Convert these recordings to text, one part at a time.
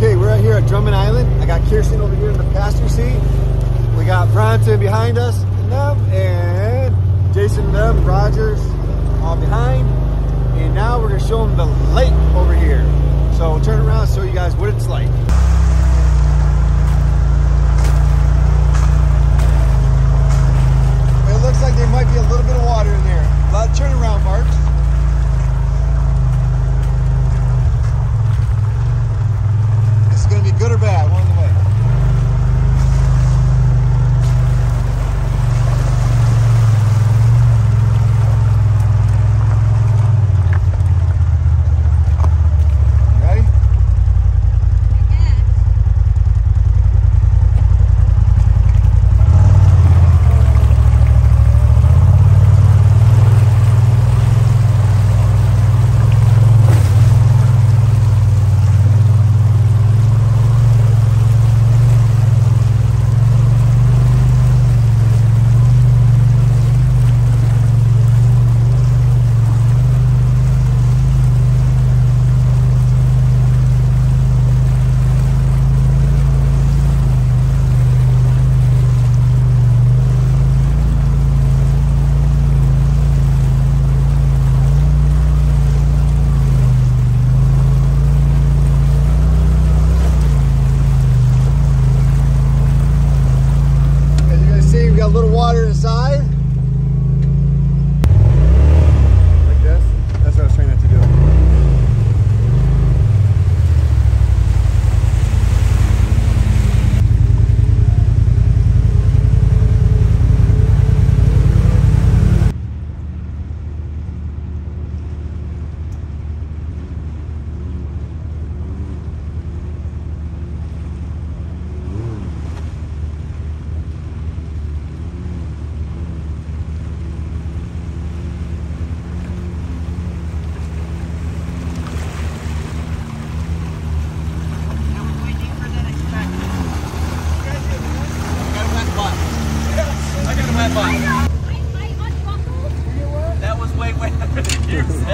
Okay, we're out here at Drummond Island. I got Kirsten over here in the passenger seat. We got Bronson behind us, and them, and Jason and them, Rogers, all behind. And now we're gonna show them the lake over here. So we'll turn around and show you guys what it's like.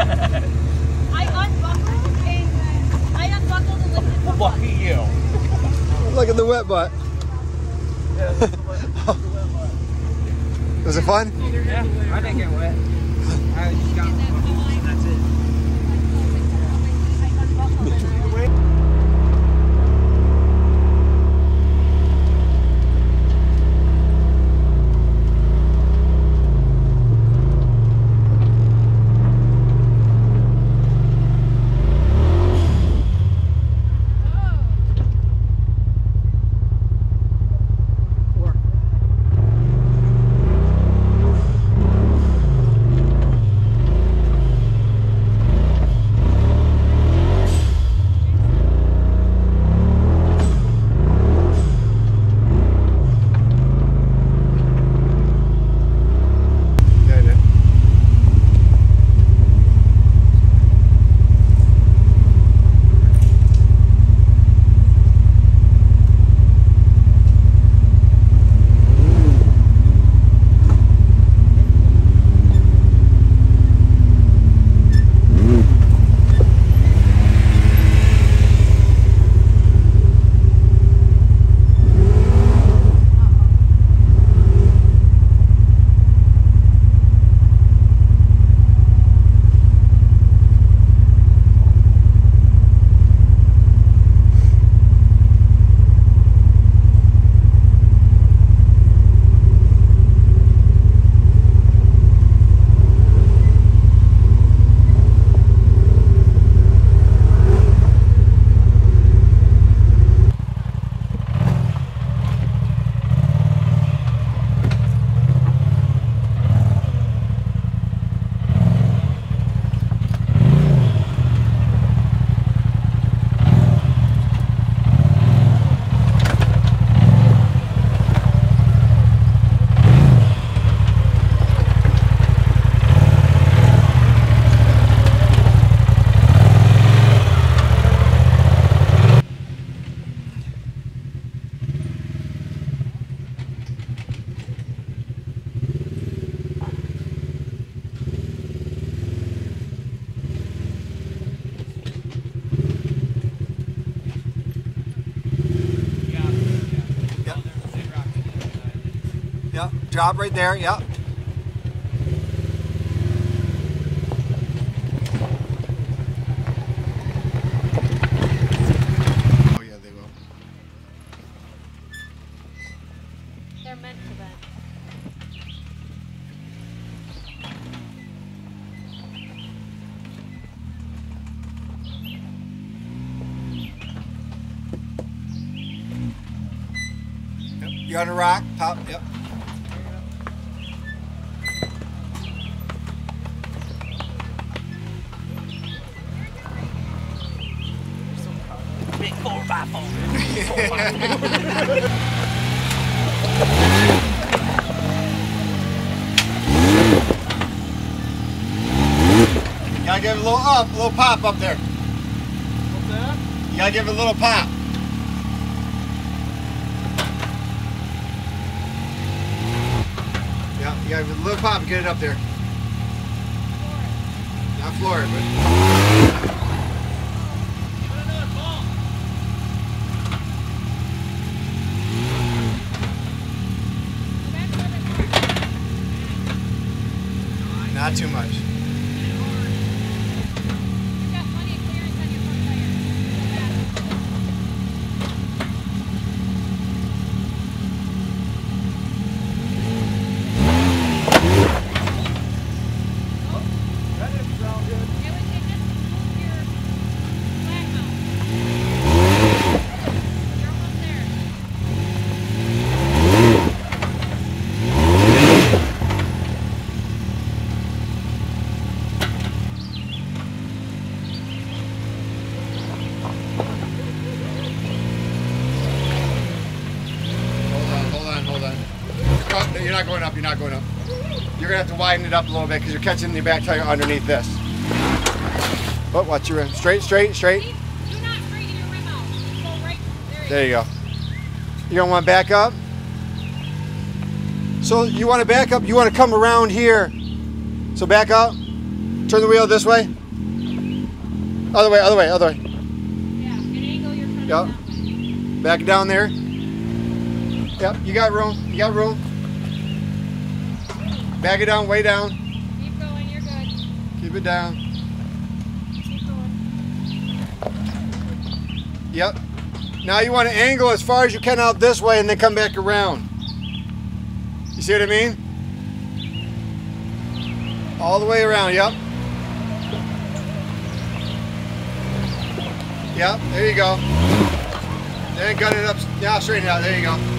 I unbuckled and I unbuckled and lifted the Lucky you. Look at the wet butt. Was it fun? Yeah, I didn't get wet. I just got drop right there. Yep. Oh yeah, they will. They're meant to bend. Yep. You're on a rock. Pop. Yep. Gotta give it a little up, a little pop up there. You gotta give it a little pop. Yeah, you gotta give it a little pop and get it up there. Not floor it, but. Not too much. You've got plenty of clearance on your front tire. Go back. It was- it just moved your flag mount. You're almost there. Hold on, hold on, hold on. Oh, You're not going up, you're not going up. You're gonna have to widen it up a little bit because you're catching the back tire underneath this. But watch your rim. Straight, straight, straight. Keep- Do not straighten your rim out. Go right there. There you go. You don't want to back up? So you want to back up, you want to come around here. So back up. Turn the wheel this way. Other way, other way, other way. Yeah, angle your front Yep. Back down there. Yep, you got room. You got room. Back it down, way down. Keep going, you're good. Keep it down. Keep going. Yep. Now you want to angle as far as you can out this way and then come back around. You see what I mean? All the way around, yep. Yep, there you go. Then gun it up, now straighten it out, there you go.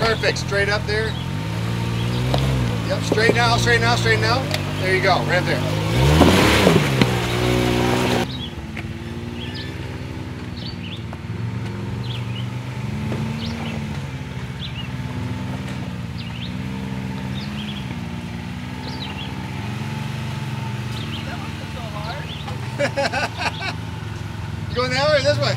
Perfect, straight up there. Yep, straighten out, straighten out, straighten out. There you go, right there. Going that way or this way?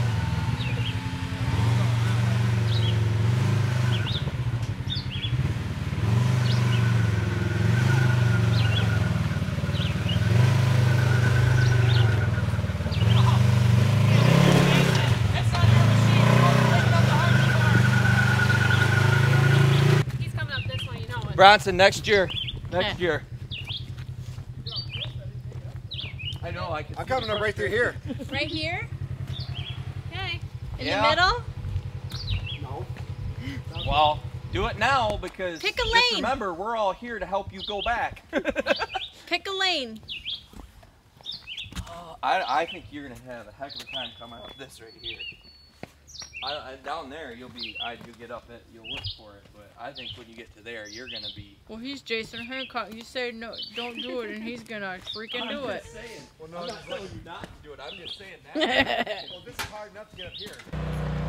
He's coming up this way, you know it. Bronson, next year. Next year. I know. I can. I'm coming up right through here. Right here? Okay. In Yeah. the middle? No. Well, do it now because Pick a just lane. remember, we're all here to help you go back. Pick a lane. Uh, I, I think you're gonna have a heck of a time coming up this right here. I, I, down there, you'll be. I you get up it, you'll work for it. But I think when you get to there, you're gonna be. Well, he's Jason Hancock. You say no, don't do it, and he's gonna freaking do it. saying. Well, no, I'm not just telling you not to do it. I'm just saying that. well, this is hard enough to get up here.